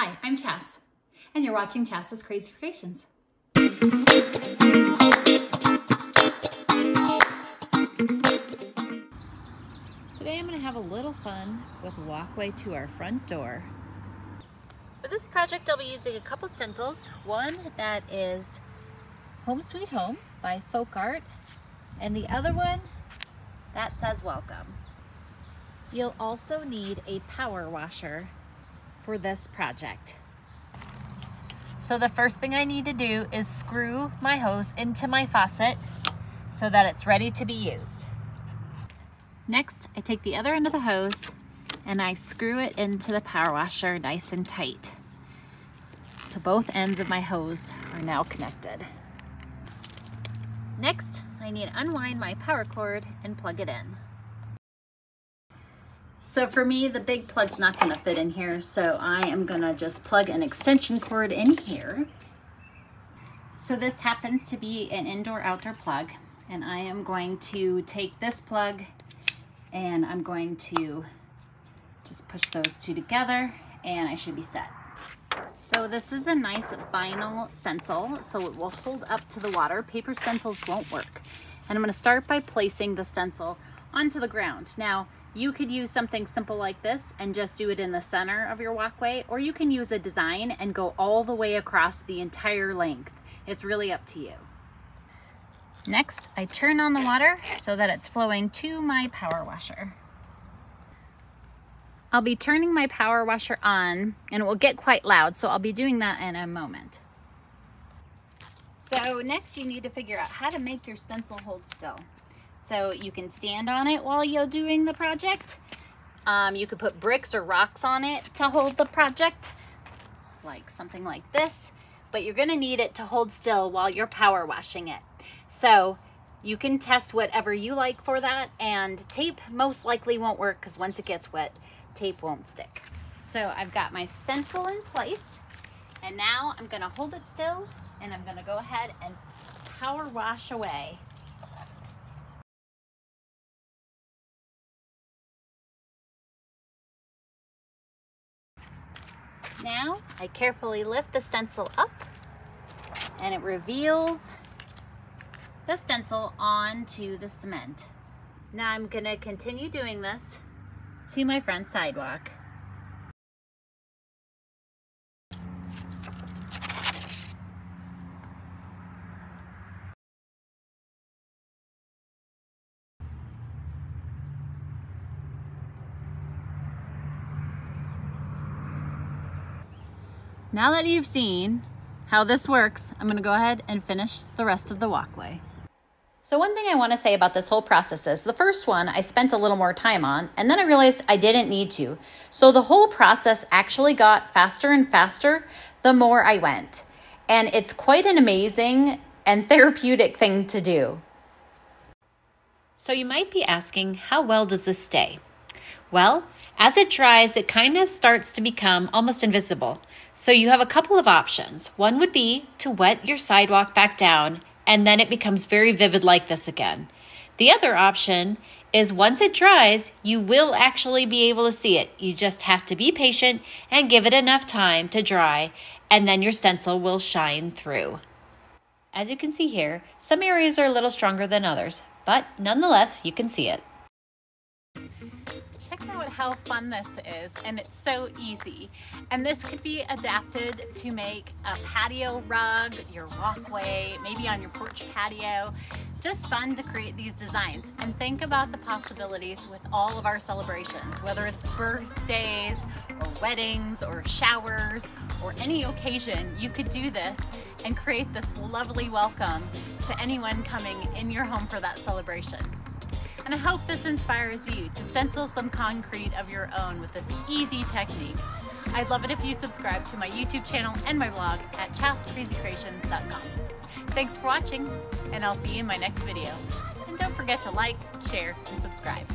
Hi, I'm Chas, and you're watching Chas's Crazy Creations. Today I'm going to have a little fun with a walkway to our front door. For this project I'll be using a couple stencils. One that is Home Sweet Home by Folk Art and the other one that says welcome. You'll also need a power washer for this project. So the first thing I need to do is screw my hose into my faucet so that it's ready to be used. Next, I take the other end of the hose and I screw it into the power washer nice and tight. So both ends of my hose are now connected. Next, I need to unwind my power cord and plug it in. So for me, the big plug's not gonna fit in here, so I am gonna just plug an extension cord in here. So this happens to be an indoor-outdoor plug, and I am going to take this plug and I'm going to just push those two together and I should be set. So this is a nice vinyl stencil, so it will hold up to the water. Paper stencils won't work. And I'm gonna start by placing the stencil onto the ground. Now, you could use something simple like this and just do it in the center of your walkway, or you can use a design and go all the way across the entire length. It's really up to you. Next, I turn on the water so that it's flowing to my power washer. I'll be turning my power washer on and it will get quite loud, so I'll be doing that in a moment. So next you need to figure out how to make your stencil hold still. So you can stand on it while you're doing the project. Um, you could put bricks or rocks on it to hold the project, like something like this. But you're gonna need it to hold still while you're power washing it. So you can test whatever you like for that and tape most likely won't work because once it gets wet, tape won't stick. So I've got my stencil in place and now I'm gonna hold it still and I'm gonna go ahead and power wash away. Now I carefully lift the stencil up and it reveals the stencil onto the cement. Now I'm gonna continue doing this to my front sidewalk. Now that you've seen how this works, I'm gonna go ahead and finish the rest of the walkway. So one thing I wanna say about this whole process is the first one I spent a little more time on and then I realized I didn't need to. So the whole process actually got faster and faster the more I went. And it's quite an amazing and therapeutic thing to do. So you might be asking, how well does this stay? Well, as it dries, it kind of starts to become almost invisible. So you have a couple of options. One would be to wet your sidewalk back down and then it becomes very vivid like this again. The other option is once it dries, you will actually be able to see it. You just have to be patient and give it enough time to dry, and then your stencil will shine through. As you can see here, some areas are a little stronger than others, but nonetheless, you can see it how fun this is and it's so easy. And this could be adapted to make a patio rug, your walkway, maybe on your porch patio. Just fun to create these designs and think about the possibilities with all of our celebrations, whether it's birthdays or weddings or showers or any occasion, you could do this and create this lovely welcome to anyone coming in your home for that celebration. And I hope this inspires you to stencil some concrete of your own with this easy technique. I'd love it if you subscribe to my YouTube channel and my blog at chascrazycreations.com. Thanks for watching, and I'll see you in my next video. And don't forget to like, share, and subscribe.